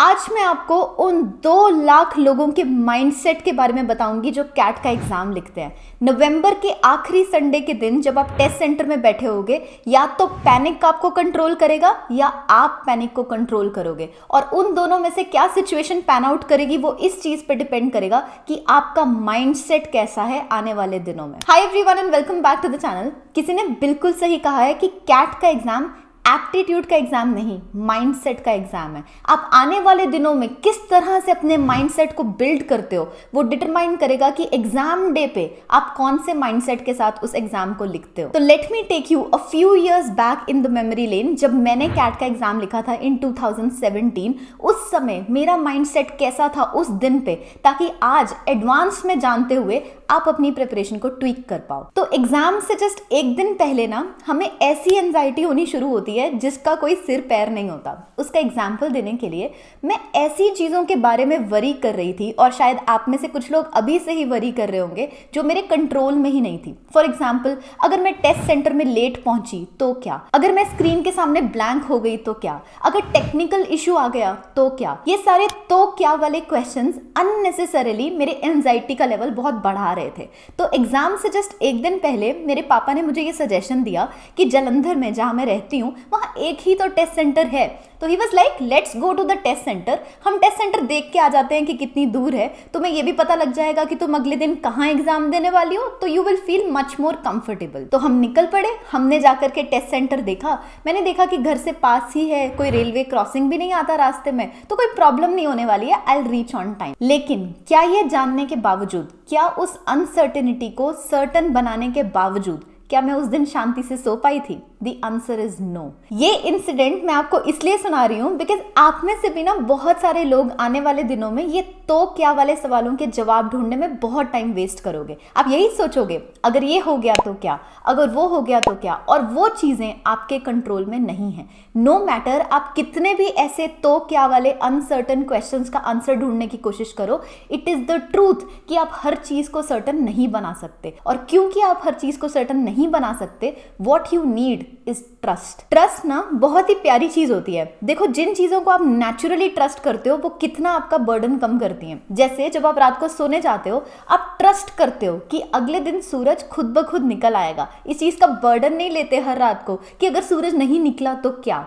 आज मैं आपको उन दो लाख लोगों के माइंडसेट के बारे में बताऊँगी जो कैट का एग्ज़ाम लिखते हैं। नवंबर के आखिरी संडे के दिन जब आप टेस्ट सेंटर में बैठे होगे, या तो पैनिक आपको कंट्रोल करेगा, या आप पैनिक को कंट्रोल करोगे। और उन दोनों में से क्या सिचुएशन पैन आउट करेगी, वो इस चीज़ पर डिपेंड करेगा कि आपका माइंडसेट कैसा है आने वाले दिनों में। Hi everyone and welcome back to the channel किसी ने बिल्कुल सही कहा है कि कैट का एग्ज़ाम एप्टीट्यूड का एग्ज़ाम नहीं माइंडसेट का एग्ज़ाम है। आप आने वाले दिनों में किस तरह से अपने माइंडसेट को बिल्ड करते हो, वो डिटरमाइन करेगा कि एग्ज़ाम डे पे आप कौन से माइंडसेट के साथ उस एग्ज़ाम को लिखते हो। तो let me take you a few years back in the memory lane जब मैंने कैट का एग्ज़ाम लिखा था इन 2017 उस समय मेरा माइंडसेट कैसा था उस दिन पे, ताकि आज एडवांस में जानते हुए आप अपनी प्रिपरेशन को ट्वीक कर पाओ। तो एग्ज़ाम से जस्ट एक दिन पहले ना, हमें ऐसी एंजाइटी होनी शुरू होती है जिसका कोई सिर पैर नहीं होता। उसका एग्ज़ाम्पल देने के लिए मैं ऐसी चीज़ों के बारे में वरी कर रही थी और शायद आप में से कुछ लोग अभी से ही वरी कर रहे होंगे जो मेरे कंट्रोल में ही नहीं थी। फॉर एग्ज़ाम्पल अगर मैं टेस्ट सेंटर में लेट पहुँची तो क्या? अगर मैं स्क्रीन के सामने ब्लैंक हो गई तो क्या? अगर टेक्निकल इशू आ गया तो क्या? ये सारे तो क्या वाले क्वेश्चन अननेसेसरीली मेरे एंजाइटी का लेवल बहुत बढ़ा रहे थे। तो एग्ज़ाम से जस्ट एक दिन पहले मेरे पापा ने मुझे ये सजेशन दिया कि जलंधर में जहाँ मैं रहती हूँ, वहाँ एक ही तो टेस्ट सेंटर है। तो he was like let's go to the test centre हम टेस्ट सेंटर देख के आ जाते हैं कि कितनी दूर है। तुम्हें ये भी पता लग जाएगा कि तुम अगले दिन कहाँ एग्ज़ाम देने वाली हो तो you will feel much more comfortable तो हम निकल पड़े। हमने जाकर के टेस्ट सेंटर देखा। मैंने देखा कि घर से पास ही है। कोई रेलवे क्रॉसिंग भी नहीं आता रास्ते में। तो कोई प्रॉब्लम नहीं होने वाली है। आई रीच ऑन टाइम लेकिन क्या ये जानने के बावजूद, क्या उस अनसर्टेनिटी को सर्टन बनाने के बावजूद क्या मैं उस दिन शांति से सो पाई थी? दी आंसर इज़ नो ये इंसिडेंट मैं आपको इसलिए सुना रही हूँ बिकॉज़ आप में से भी ना बहुत सारे लोग आने वाले दिनों में ये तो क्या वाले सवालों के जवाब ढूँढने में बहुत टाइम वेस्ट करोगे। आप यही सोचोगे, अगर ये हो गया तो क्या? अगर वो हो गया तो क्या? और वो चीज़ें आपके कंट्रोल में नहीं है। नो no मैटर आप कितने भी ऐसे तो क्या वाले अनसर्टन क्वेश्चन का आंसर ढूँढने की कोशिश करो इट इज़ द ट्रूथ कि आप हर चीज़ को सर्टन नहीं बना सकते। और क्योंकि आप हर चीज़ को सर्टन नहीं नहीं बना सकते what you need is trust trust ना बहुत ही प्यारी चीज़ होती है। देखो, जिन चीज़ों को आप नेचुरली ट्रस्ट करते हो, वो कितना आपका बर्डन कम करती हैं। जैसे जब आप रात को सोने जाते हो, आप ट्रस्ट करते हो कि अगले दिन सूरज खुद ब खुद निकल आएगा। इस चीज़ का बर्डन नहीं लेते हर रात को कि अगर सूरज नहीं निकला तो क्या?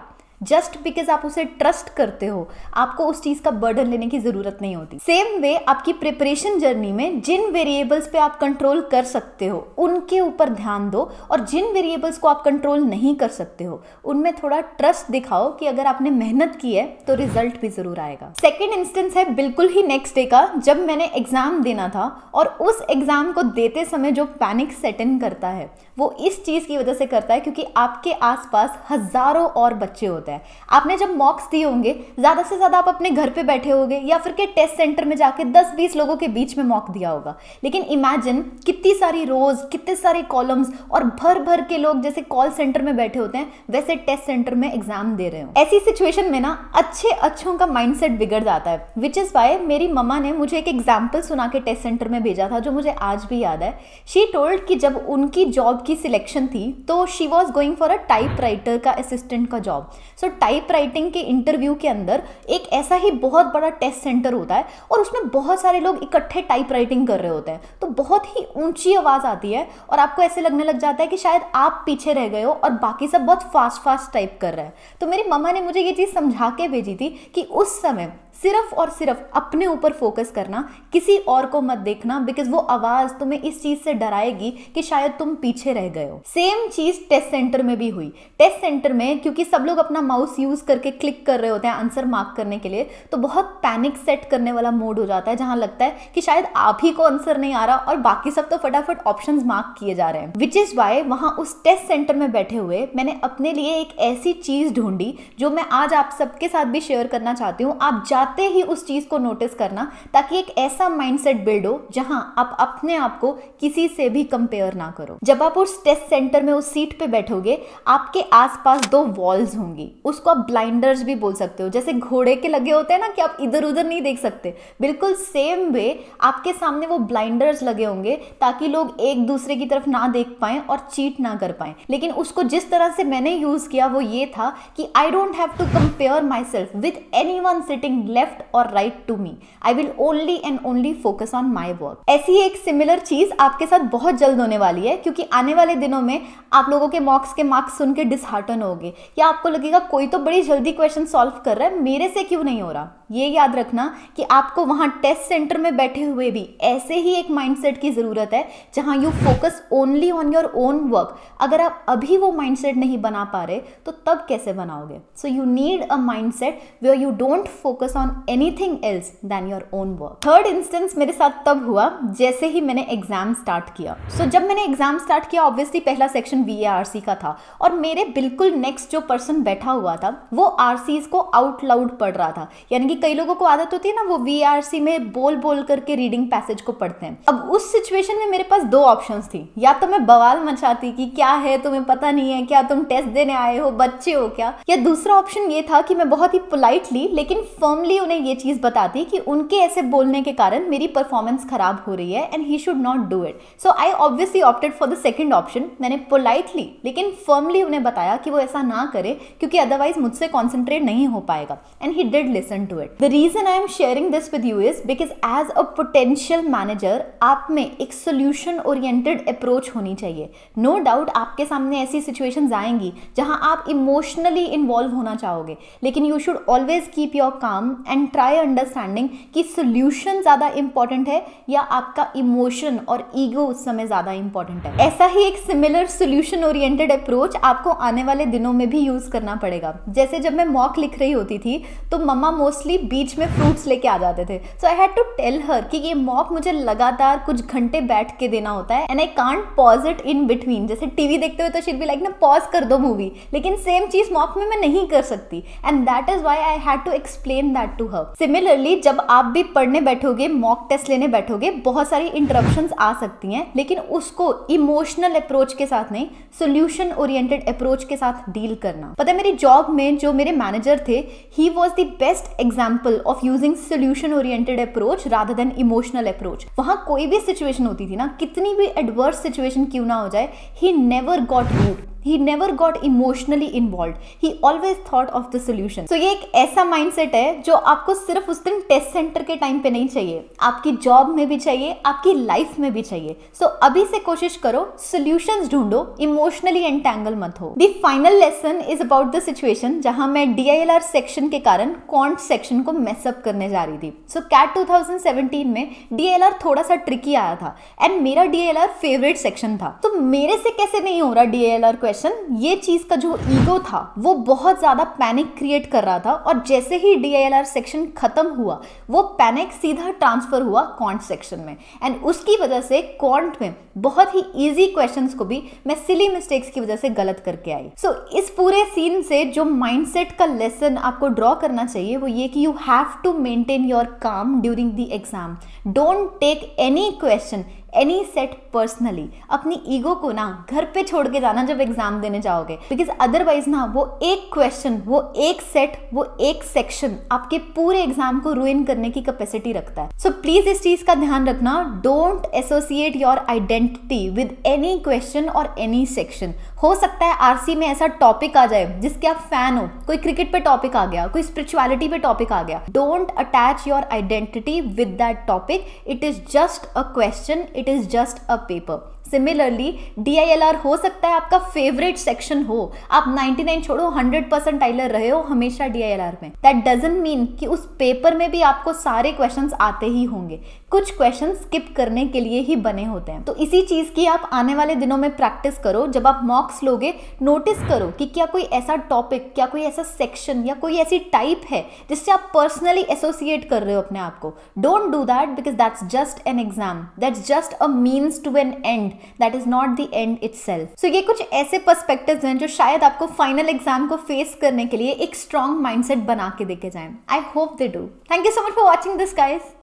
जस्ट बिकॉज़ आप उसे ट्रस्ट करते हो, आपको उस चीज़ का बर्डन लेने की ज़रूरत नहीं होती। सेम वे आपकी प्रिपरेशन जर्नी में जिन वेरिएबल्स पे आप कंट्रोल कर सकते हो, उनके ऊपर ध्यान दो और जिन वेरिएबल्स को आप कंट्रोल नहीं कर सकते हो, उनमें थोड़ा ट्रस्ट दिखाओ कि अगर आपने मेहनत की है तो रिज़ल्ट भी ज़रूर आएगा। सेकेंड इंस्टेंस है बिल्कुल ही नेक्स्ट डे का, जब मैंने एग्ज़ाम देना था और उस एग्ज़ाम को देते समय जो पैनिक सेट इन करता है, वो इस चीज़ की वजह से करता है क्योंकि आपके आसपास हज़ारों और बच्चे होते हैं। आपने जब मॉक्स दिए होंगे, ज़्यादा से ज़्यादा आप अपने घर पे बैठे होंगे या फिर के टेस्ट सेंटर में जाके 10-20 लोगों के बीच में मॉक दिया होगा। लेकिन इमेजिन कितनी सारी रोज कितने सारे कॉलम्स और भर भर के लोग जैसे कॉल सेंटर में बैठे होते हैं, वैसे टेस्ट सेंटर में एग्ज़ाम दे रहे हो। ऐसी सिचुएशन में ना अच्छे अच्छों का माइंडसेट बिगड़ जाता है विच इज़ वाई मेरी मम्मा ने मुझे एक एग्ज़ाम्पल सुना के टेस्ट सेंटर में भेजा था, जो मुझे आज भी याद है। शी टोल्ड कि जब उनकी जॉब की सिलेक्शन थी तो she was going for a typewriter का असिस्टेंट का जॉब सो टाइप राइटिंग के इंटरव्यू के अंदर एक ऐसा ही बहुत बड़ा टेस्ट सेंटर होता है और उसमें बहुत सारे लोग इकट्ठे टाइप राइटिंग कर रहे होते हैं। तो बहुत ही ऊँची आवाज़ आती है और आपको ऐसे लगने लग जाता है कि शायद आप पीछे रह गए हो और बाकी सब बहुत फास्ट फास्ट टाइप कर रहे हैं। तो मेरी मम्मा ने मुझे ये चीज़ समझा के भेजी थी कि उस समय सिर्फ़ और सिर्फ़ अपने ऊपर फोकस करना, किसी और को मत देखना बिकॉज़ वो आवाज़ तुम्हें इस चीज़ से डराएगी कि शायद तुम पीछे रह गए हो। सेम चीज़ टेस्ट सेंटर में भी हुई। टेस्ट सेंटर में, क्योंकि सब लोग अपना माउस यूज़ करके क्लिक कर रहे होते हैं आंसर मार्क करने के लिए तो बहुत पैनिक सेट करने वाला मोड हो जाता है, जहाँ लगता है कि शायद आप ही को आंसर नहीं आ रहा और बाकी सब तो फटाफट ऑप्शन मार्क किए जा रहे हैं। विच इज़ वाई वहाँ उस टेस्ट सेंटर में बैठे हुए मैंने अपने लिए एक ऐसी चीज़ ढूंढी, जो मैं आज आप सबके साथ भी शेयर करना चाहती हूँ। आप जाते जाते ही उस चीज़ को नोटिस करना, ताकि एक ऐसा माइंडसेट बिल्ड हो, जहाँ आप अपने आप को किसी से भी कंपेयर ना करो। जब आप उस टेस्ट सेंटर में उस सीट पे बैठोगे, आपके आसपास दो वॉल्स होंगी। उसको आप ब्लाइंडर्स भी बोल सकते हो। जैसे घोड़े के लगे होते हैं ना कि आप इधर उधर नहीं देख सकते। बिल्कुल सेम वे आपके सामने वो ब्लाइंडर्स लगे होंगे, ताकि लोग एक दूसरे की तरफ़ ना देख पाए और चीट ना कर पाए। लेकिन उसको जिस तरह से मैंने यूज़ किया, वो ये था कि I don't have to compare myself with anyone sitting left left और right to me. I will only and only focus on my work ऐसी एक सिमिलर चीज़ आपके साथ बहुत जल्द होने वाली है, क्योंकि आने वाले दिनों में आप लोगों के मॉक्स के मार्क्स सुन के डिसहार्टन होगे। या आपको लगेगा, कोई तो बड़ी जल्दी क्वेश्चन सॉल्व कर रहा है, मेरे से क्यों नहीं हो रहा? ये याद रखना कि आपको वहाँ टेस्ट सेंटर में बैठे हुए भी ऐसे ही एक माइंडसेट की ज़रूरत है, जहाँ you focus only on your own work अगर आप अभी वो माइंडसेट नहीं बना पा रहे तो तब कैसे बनाओगे? So you need a mindset where you don't focus on anything else than your own work third instance मेरे साथ तब हुआ जैसे ही मैंने एग्ज़ाम स्टार्ट किया। सो so, जब मैंने एग्ज़ाम स्टार्ट किया ऑब्वियसली पहला सेक्शन वी का था और मेरे बिल्कुल नेक्स्ट जो पर्सन बैठा हुआ था वो आर को आउट लाउड पढ़ रहा था। यानी कि कई लोगों को आदत होती है ना वो वी में बोल बोल करके रीडिंग पैसेज को पढ़ते हैं। अब उस सिचुएशन में मेरे पास दो ऑप्शन थी। या तो मैं बवाल मचाती कि क्या है तुम्हें पता नहीं है क्या तुम टेस्ट देने आए हो बच्चे हो क्या? या दूसरा ऑप्शन ये था कि मैं बहुत ही पोलाइटली लेकिन फर्मली उन्हें ये चीज़ बताती कि उनके ऐसे बोलने के कारण मेरी परफॉर्मेंस खराब हो रही है and he should not do it so I obviously opted for the second option मैंने पोलाइटली लेकिन फर्मली उन्हें बताया कि वो ऐसा ना करे, क्योंकि अदरवाइज़ मुझसे कॉन्सेंट्रेट नहीं हो पाएगा. And he did listen to it the reason I am sharing this with you is because as a potential manager आप में एक सोल्यूशन ओरिएंटेड अप्रोच होनी चाहिए. नो no डाउट आपके सामने ऐसी सिचुएशंस आएँगी जहाँ आप इमोशनली इन्वॉल्व होना चाहोगे. लेकिन you should always keep your calm and try understanding कि सोल्यूशन ज़्यादा इंपॉर्टेंट है या आपका इमोशन और ईगो उस समय ज़्यादा इंपॉर्टेंट है। ऐसा ही एक सिमिलर सोल्यूशन ओरिएंटेड अप्रोच आपको आने वाले दिनों में भी यूज़ करना पड़ेगा। जैसे जब मैं मॉक लिख रही होती थी तो मम्मा मोस्टली बीच में फ्रूट्स लेके आ जाते थे। So I had to tell her कि ये मॉक मुझे लगातार कुछ घंटे बैठ के देना होता है and I can't pause it in between जैसे टीवी देखते हुए तो शिट बी लाइक ना पॉज कर दो मूवी लेकिन सेम चीज़ मॉक में मैं नहीं कर सकती। And that is why I had to explain that to her similarly जब आप भी पढ़ने बैठोगे मॉक टेस्ट लेने बैठोगे, बहुत सारी इंटरप्शन आ सकती हैं, लेकिन उसको इमोशनल अप्रोच के साथ नहीं सोल्यूशन ओरिएंटेड अप्रोच के साथ डील करना। पता है, मेरी जॉब में जो मेरे मैनेजर थे he was the best example of using solution oriented approach rather than emotional approach वहाँ कोई भी सिचुएशन होती थी ना, कितनी भी एडवर्स सिचुएशन क्यों ना हो जाए he never got rude he never got emotionally involve he always thought of the solution so ये एक ऐसा माइंडसेट है जो आपको सिर्फ़ उस दिन टेस्ट सेंटर के टाइम पे नहीं चाहिए। आपकी जॉब में भी चाहिए आपकी लाइफ में भी चाहिए। सो so, अभी से कोशिश करो सोल्यूशन ढूंढो इमोशनली एंटेंगल मत हो। The final lesson is about the situation जहाँ मैं डी सेक्शन के कारण कॉन्ट सेक्शन को मेसअप करने जा रही थी। सो कैट 2017 में डी थोड़ा सा ट्रिकी आया था। एंड मेरा डी फेवरेट सेक्शन था। तो मेरे से कैसे नहीं हो रहा डी क्वेश्चन क्वेश्चन ये चीज़ का जो ईगो था वो बहुत ज़्यादा पैनिक क्रिएट कर रहा था और जैसे ही डी सेक्शन खत्म हुआ वो पैनिक सीधा ट्रांसफ़र हुआ कॉन्ट सेक्शन में। एंड उसकी वजह से कॉन्ट में बहुत ही इजी क्वेश्चंस को भी मैं सिली मिस्टेक्स की वजह से गलत करके आई। सो so, इस पूरे सीन से जो माइंडसेट का लेसन आपको ड्रॉ करना चाहिए वो ये कि you have to maintain your calm during the exam don't take any question any set personally अपनी ईगो को ना घर पे छोड़ के जाना जब एग्ज़ाम देने जाओगे। बिकॉज़ अदरवाइज़ ना वो एक क्वेश्चन वो एक सेट वो एक सेक्शन आपके पूरे एग्ज़ाम को रुइन करने की कैपेसिटी रखता है। सो so, प्लीज़ इस चीज़ का ध्यान रखना। Don't associate your identity with any question और एनी सेक्शन हो सकता है आरसी में ऐसा टॉपिक आ जाए जिसके आप फ़ैन हो। कोई क्रिकेट पे टॉपिक आ गया, कोई स्पिरिचुअलिटी पे टॉपिक आ गया। Don't attach your identity with that topic it is just a question it is just a paper similarly D हो सकता है आपका फेवरेट सेक्शन हो। आप 99 छोड़ो 100 परसेंट आइलर रहे हो हमेशा डी में। दैट डजेंट मीन कि उस पेपर में भी आपको सारे क्वेश्चन आते ही होंगे। कुछ क्वेश्चन स्किप करने के लिए ही बने होते हैं। तो इसी चीज़ की आप आने वाले दिनों में प्रैक्टिस करो। जब आप मॉक्स लोगे नोटिस करो कि क्या कोई ऐसा टॉपिक क्या कोई ऐसा सेक्शन या कोई ऐसी टाइप है जिससे आप पर्सनली एसोसिएट कर रहे हो अपने आप को। Don't do that because that's just an exam that's just a means to an end and that not not the end it so कुछ ऐसे पर्सपेक्टिव हैं जो शायद आपको फाइनल एग्ज़ाम को फेस करने के लिए एक स्ट्रॉन्ग माइंडसेट बना के देखे जाए. I hope they do thank you so much for watching this guys